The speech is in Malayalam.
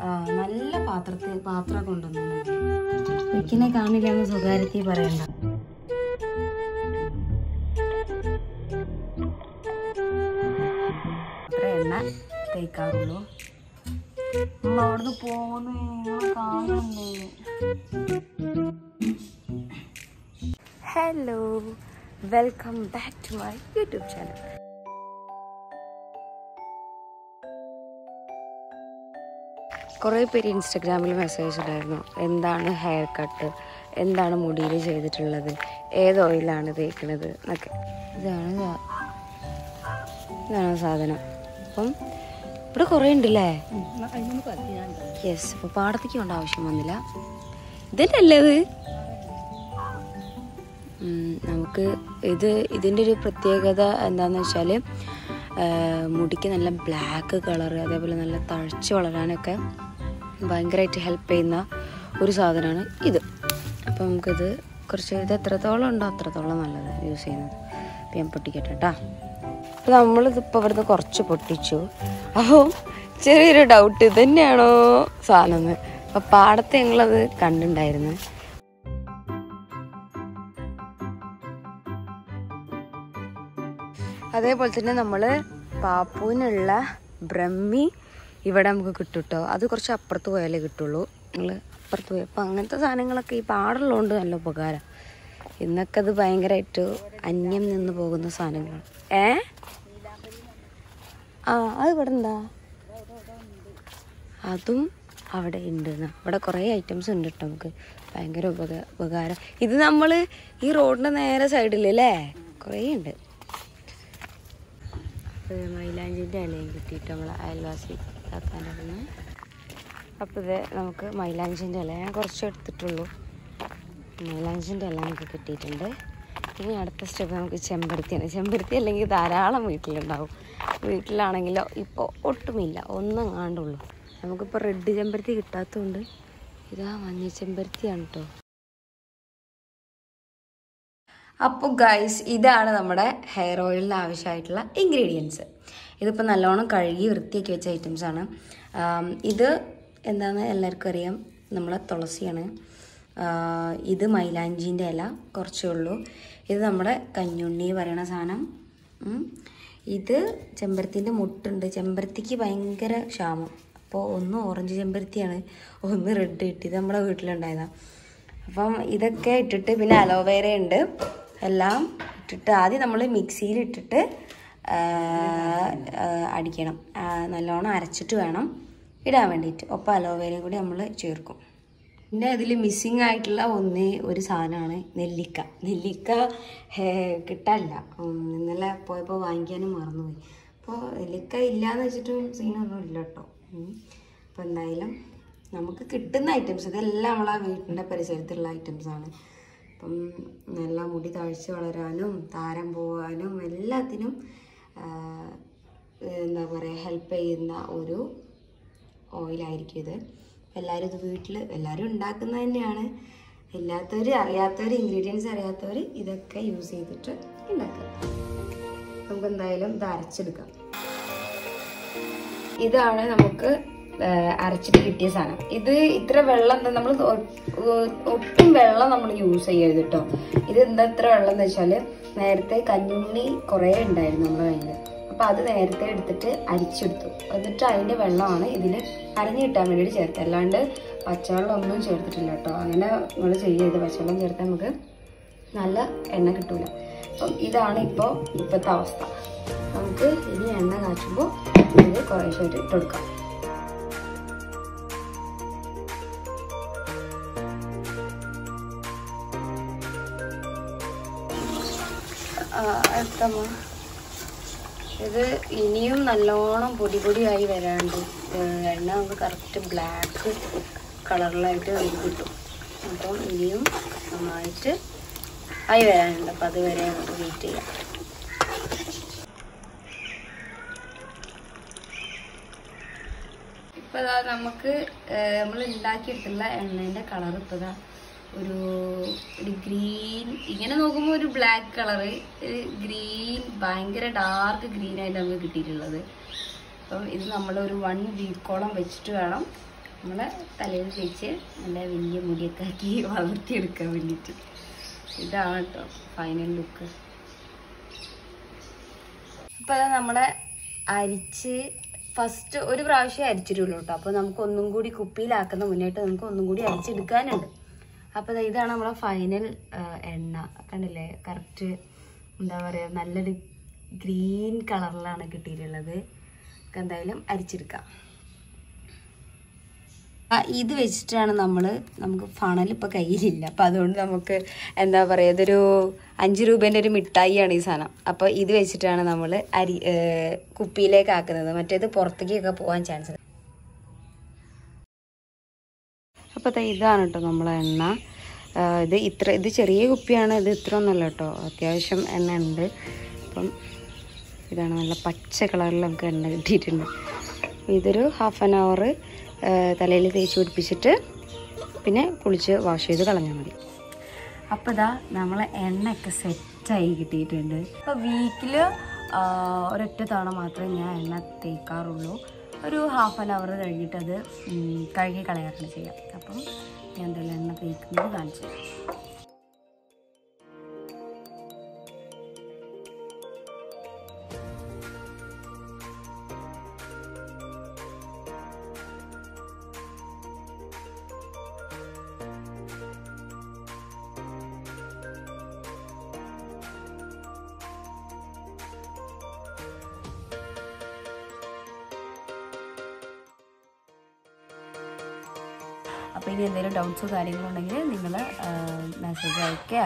ആ, നല്ല പാത്രത്തിൽ പാത്രം കൊണ്ടുവന്നു വെക്കിനെ കാണില്ല എന്ന് സ്വകാര്യത്തിൽ പറയണ്ട. അത്ര എണ്ണ തേക്കാറുള്ളൂ. നമ്മൾ അവിടുന്ന് പോന്ന്. ഞങ്ങൾ hello welcome back to my YouTube channel കുറേ പേര് ഇൻസ്റ്റഗ്രാമിൽ മെസ്സേജ് ഉണ്ടായിരുന്നു എന്താണ് ഹെയർ കട്ട് എന്താണ് മുടിയിൽ ചെയ്തിട്ടുള്ളത്? ഏത് ഓയിലാണ് തേക്കുന്നത്? എന്നൊക്കെ. ഇതാണ് ഇതാണ് സാധനം. അപ്പം ഇവിടെ കുറേ ഉണ്ടല്ലേ? യെസ് അപ്പോൾ പാടത്തേക്ക് കൊണ്ട് ആവശ്യം വന്നില്ല. ഇതല്ലേ ഇത്. ഉം, നമുക്ക് ഇത് ഇതിന്റെ ഒരു പ്രത്യേകത എന്താണെന്ന് വെച്ചാൽ മുടിക്ക് നല്ല ബ്ലാക്ക് കളർ അതേപോലെ നല്ല തഴച്ച് വളരാനൊക്കെ ഭയങ്കരമായിട്ട് ഹെൽപ്പ് ചെയ്യുന്ന ഒരു സാധനമാണ് ഇത്. അപ്പോൾ നമുക്കിത് കുറച്ച് ഇത് എത്രത്തോളം ഉണ്ടോ അത്രത്തോളം നല്ലത് യൂസ് ചെയ്യുന്നത്. അപ്പം ഞാൻ പൊട്ടിക്കട്ടെ കേട്ടോ അപ്പോൾ നമ്മളിതിപ്പോൾ ഇവിടുന്ന് കുറച്ച് പൊട്ടിച്ചു. അപ്പോൾ ചെറിയൊരു ഡൗട്ട് ഇതന്നെയാണോ തന്നെയാണോ സാധനം അപ്പോൾ പാടത്ത് ഞങ്ങളത് കണ്ടിട്ടുണ്ടായിരുന്നു അതേപോലെ തന്നെ നമ്മൾ പാപ്പൂനുള്ള ബ്രഹ്മി ഇവിടെ നമുക്ക് കിട്ടും കേട്ടോ അത് കുറച്ച് അപ്പുറത്ത് പോയാലേ കിട്ടുള്ളൂ. നിങ്ങൾ അപ്പുറത്ത് പോയി. അപ്പം അങ്ങനത്തെ സാധനങ്ങളൊക്കെ ഈ പാടുള്ളതുകൊണ്ട് നല്ല ഉപകാരം. ഇന്നൊക്കെ അത് ഭയങ്കരമായിട്ട് അന്യം നിന്ന് പോകുന്ന സാധനങ്ങൾ. ഏ? ആ അത് ഇവിടെ എന്താ അതും അവിടെ ഉണ്ട്. ഇവിടെ കുറേ ഐറ്റംസ് ഉണ്ട് കേട്ടോ നമുക്ക്. ഭയങ്കര ഉപക ഉപകാരം. ഇത് നമ്മൾ ഈ റോഡിന്റെ നേരെ സൈഡിലല്ലേ കുറേ ഉണ്ട്. മൈലാഞ്ചിന്റെ ഇലയും കിട്ടിയിട്ട് നമ്മൾ അയൽവാസി താത്താന്റെ അടുത്ത് അപ്പോൾ ഇത് നമുക്ക് മൈലാഞ്ചിന്റെ ഇല. ഞാൻ കുറച്ച് എടുത്തിട്ടുള്ളൂ. മൈലാഞ്ചിന്റെ ഇല നമുക്ക് കിട്ടിയിട്ടുണ്ട്. ഇനി അടുത്ത സ്റ്റെപ്പ് നമുക്ക് ചെമ്പരത്തിയാണ്. ചെമ്പരത്തി അല്ലെങ്കിൽ ധാരാളം വീട്ടിലുണ്ടാവും. വീട്ടിലാണെങ്കിലോ ഇപ്പോൾ ഒട്ടുമില്ല. ഒന്നും കാണ്ടുള്ളൂ നമുക്കിപ്പോൾ റെഡ് ചെമ്പരത്തി കിട്ടാത്തതുകൊണ്ട് ഇതാ മഞ്ഞ ചെമ്പരത്തിയാണ് കേട്ടോ അപ്പോൾ ഗൈസ് ഇതാണ് നമ്മുടെ ഹെയർ ഓയിലിന് ആവശ്യമായിട്ടുള്ള ഇൻഗ്രീഡിയൻസ് ഇതിപ്പോൾ നല്ലോണം കഴുകി വൃത്തിയാക്കി വെച്ച ഐറ്റംസ് ആണ്. ഇത് എന്താണെന്ന് എല്ലാവർക്കും അറിയാം. നമ്മളെ തുളസിയാണ്. ഇത് മൈലാഞ്ചീന്റെ ഇല കുറച്ചേ ഉള്ളൂ. ഇത് നമ്മുടെ കഞ്ഞുണ്ണി പറയണ സാധനം. ഇത് ചെമ്പരത്തിന്റെ മുട്ടുണ്ട്. ചെമ്പരത്തിക്ക് ഭയങ്കര ക്ഷാമം. അപ്പോൾ ഒന്ന് ഓറഞ്ച് ചെമ്പരത്തിയാണ്. ഒന്ന് റെഡ് കിട്ടിയത് നമ്മുടെ വീട്ടിലുണ്ടായതാണ് അപ്പം ഇതൊക്കെ ഇട്ടിട്ട് പിന്നെ അലോവേര ഉണ്ട്. എല്ലാം ഇട്ടിട്ട് ആദ്യം നമ്മൾ മിക്സിയിൽ ഇട്ടിട്ട് അടിക്കണം. നല്ലോണം അരച്ചിട്ട് വേണം ഇടാൻ വേണ്ടിയിട്ട്. ഒപ്പം അലോവേരയും കൂടി നമ്മൾ ചേർക്കും. പിന്നെ അതിൽ മിസ്സിങ് ആയിട്ടുള്ള ഒന്നേ ഒരു സാധനമാണ് നെല്ലിക്ക. നെല്ലിക്ക കിട്ടാനില്ല ഇന്നലെ പോയപ്പോൾ വാങ്ങിക്കാനും മറന്നുപോയി. അപ്പോൾ നെല്ലിക്ക ഇല്ലയെന്ന് വെച്ചിട്ടും സീനൊന്നും ഇല്ല കേട്ടോ അപ്പോൾ എന്തായാലും നമുക്ക് കിട്ടുന്ന ഐറ്റംസ് ഇതെല്ലാം നമ്മളെ വീട്ടിന്റെ പരിസരത്തുള്ള ഐറ്റംസാണ് അപ്പം നല്ല മുടി താഴ്ച വളരാനും താരം പോകാനും എല്ലാത്തിനും എന്താ പറയുക ഹെൽപ്പ് ചെയ്യുന്ന ഒരു ഓയിലായിരിക്കും ഇത്. എല്ലാവരും ഇത് വീട്ടിൽ എല്ലാവരും ഉണ്ടാക്കുന്നത് തന്നെയാണ്. ഇല്ലാത്തവർ അറിയാത്തവർ ഇൻഗ്രീഡിയൻസ് അറിയാത്തവർ ഇതൊക്കെ യൂസ് ചെയ്തിട്ട് ഉണ്ടാക്കുക. നമുക്ക് എന്തായാലും ഇത് അരച്ചെടുക്കാം. ഇതാണ് നമുക്ക് അരച്ചിട്ട് കിട്ടിയ സാധനം. ഇത് ഇത്ര വെള്ളം എന്താ നമ്മൾ ഒട്ടും വെള്ളം നമ്മൾ യൂസ് ചെയ്യരുത് കേട്ടോ ഇത് എന്താ ഇത്ര വെള്ളം എന്ന് വെച്ചാൽ നേരത്തെ കഞ്ഞുണ്ണി കുറേ ഉണ്ടായിരുന്നു നമ്മുടെ കയ്യിൽ അപ്പോൾ അത് നേരത്തെ എടുത്തിട്ട് അരിച്ചെടുത്തു. എന്നിട്ട് അതിന്റെ വെള്ളമാണ് ഇതിൽ അരഞ്ഞു കിട്ടാൻ വേണ്ടിയിട്ട് ചേർത്തത്. അല്ലാണ്ട് പച്ചവെള്ളം ഒന്നും ചേർത്തിട്ടില്ല കേട്ടോ അങ്ങനെ നമ്മൾ ചെയ്യരുത്. പച്ചവെള്ളം ചേർത്താൽ നമുക്ക് നല്ല എണ്ണ കിട്ടൂല. അപ്പം ഇതാണ് ഇപ്പോൾ ഇപ്പോഴത്തെ അവസ്ഥ. നമുക്ക് ഇനി എണ്ണ കാച്ചുമ്പോൾ ഇത് കുറേശ്ശായിട്ട് ഇട്ട് കൊടുക്കാം. അടുത്തമ്മ ഇത് ഇനിയും നല്ലോണം പൊടി പൊടിയായി വരാണ്ട്. എണ്ണ നമുക്ക് കറക്റ്റ് ബ്ലാക്ക് കളറിലായിട്ട് നമുക്ക് കിട്ടും. അപ്പം ഇനിയും നന്നായിട്ട് ആയി വരാനുണ്ട്. അപ്പം അതുവരെ നമുക്ക് വെയിറ്റ് ചെയ്യാം. ഇപ്പം നമുക്ക് നമ്മൾ ഉണ്ടാക്കിയിട്ടുള്ള എണ്ണേന്റെ കളർ ഇപ്പോൾ ഇതാ ഒരു ഒരു ഗ്രീൻ ഇങ്ങനെ നോക്കുമ്പോൾ ഒരു ബ്ലാക്ക് കളറ് ഒരു ഗ്രീൻ ഭയങ്കര ഡാർക്ക് ഗ്രീൻ ആയിട്ട് നമുക്ക് കിട്ടിയിട്ടുള്ളത്. അപ്പം ഇത് നമ്മളൊരു വൺ വീക്കോളം വെച്ചിട്ട് വേണം നമ്മളെ തലയിൽ തേച്ച് നല്ല വലിയ മുടിയൊക്കെ വളർത്തിയെടുക്കാൻ വേണ്ടിയിട്ട്. ഇതാണ് കേട്ടോ ഫൈനൽ ലുക്ക് അപ്പോൾ അത് നമ്മളെ അരിച്ച് ഫസ്റ്റ് ഒരു പ്രാവശ്യം അരിച്ചിട്ടുള്ളൂ കേട്ടോ. അപ്പോൾ നമുക്ക് ഒന്നും കൂടി കുപ്പിയിലാക്കുന്ന മുന്നേട്ട് നമുക്ക് ഒന്നും കൂടി അരിച്ചെടുക്കാനുണ്ട്. അപ്പോൾ ഇതാണ് നമ്മളെ ഫൈനൽ എണ്ണ. കണ്ടില്ലേ? കറക്റ്റ് എന്താ പറയുക നല്ലൊരു ഗ്രീൻ കളറിലാണ് കിട്ടിയിട്ടുള്ളത്. നമുക്ക് എന്തായാലും അരിച്ചെടുക്കാം. ഇത് വെച്ചിട്ടാണ് നമ്മൾ നമുക്ക് ഫണൽ ഇപ്പോൾ കയ്യിലില്ല. അപ്പോൾ അതുകൊണ്ട് നമുക്ക് എന്താ പറയുക ഇതൊരു അഞ്ച് രൂപേന്റെ ഒരു മിഠായിയാണ് ഈ സാധനം. അപ്പോൾ ഇത് വെച്ചിട്ടാണ് നമ്മൾ അരി കുപ്പിയിലേക്ക് ആക്കുന്നത്. മറ്റേത് പുറത്തേക്കൊക്കെ പോകാൻ ചാൻസ് അപ്പോൾ ഇതാണ് കേട്ടോ നമ്മളെ എണ്ണ. ഇത് ഇത്ര ഇത് ചെറിയ കുപ്പിയാണ് ഇത് ഇത്ര ഒന്നുമല്ല കേട്ടോ അത്യാവശ്യം എണ്ണ ഉണ്ട് അപ്പം ഇതാണ് നല്ല പച്ച കളറിൽ നമുക്ക് എണ്ണ കിട്ടിയിട്ടുണ്ട്. ഇതൊരു ഹാഫ് ആൻ അവർ തലയിൽ തേച്ച് പിടിപ്പിച്ചിട്ട് പിന്നെ കുളിച്ച് വാഷ് ചെയ്ത് കളഞ്ഞാൽ മതി. അപ്പോൾ ഇതാ നമ്മളെ എണ്ണയൊക്കെ സെറ്റായി കിട്ടിയിട്ടുണ്ട്. അപ്പോൾ വീക്കിൽ ഒരൊറ്റ തവണ മാത്രമേ ഞാൻ എണ്ണ തേക്കാറുള്ളൂ. ഒരു ഹാഫ് ആൻ അവർ കഴിഞ്ഞിട്ട് അത് കഴുകി കളയാറാണ് ചെയ്യാം. അപ്പം ഞാൻ എന്തെല്ലാം എണ്ണ തേക്കുന്നത് കാണിച്ചു അപ്പോൾ ഇനി എന്തെങ്കിലും ഡൗട്ട്സോ കാര്യങ്ങളോ ഉണ്ടെങ്കിൽ നിങ്ങൾ മെസ്സേജ് അയക്കുക